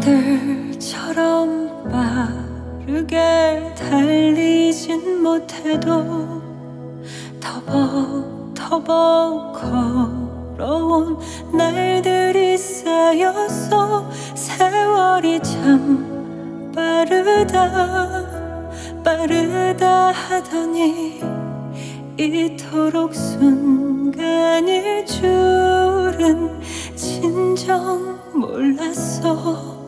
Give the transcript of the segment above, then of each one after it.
남들처럼 빠르게 달리진 못해도 터벅터벅 걸어온 날들이 쌓여서 세월이 참 빠르다 빠르다 하더니 이토록 순간일 줄은 진정 몰랐어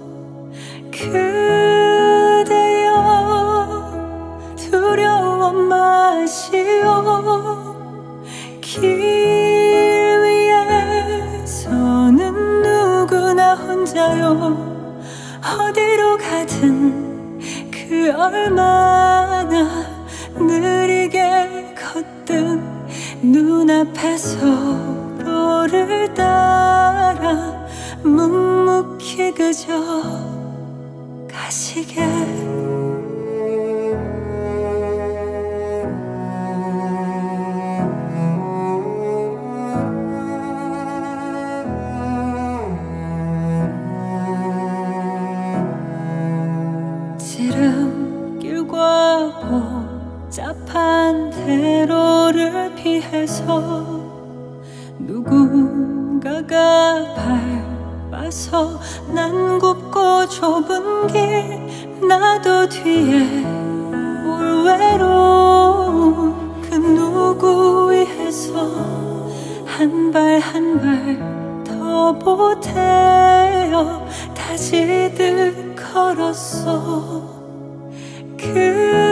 어디로 가든 그 얼마나 느리게 걷든 눈앞에 서로를 따라 묵묵히 그저 가시게 복잡한 대로를 피해서 누군가가 밟아서 난 곱고 좁은 길 나도 뒤에 올 외로운 그 누구 위해서 한 발 한 발 더 보태어 다시들 걸었어. 그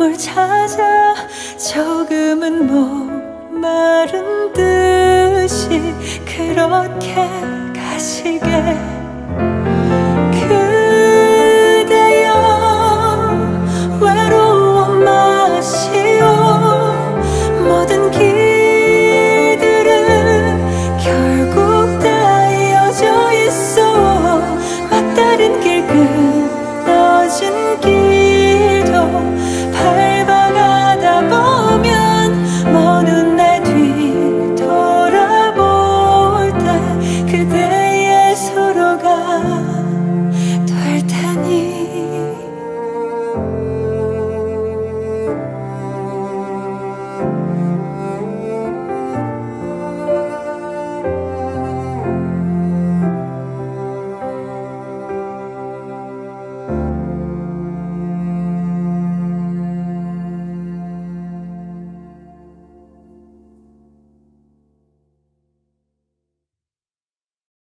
샘물 찾아 조금은 목마른 듯이 그렇게 가시게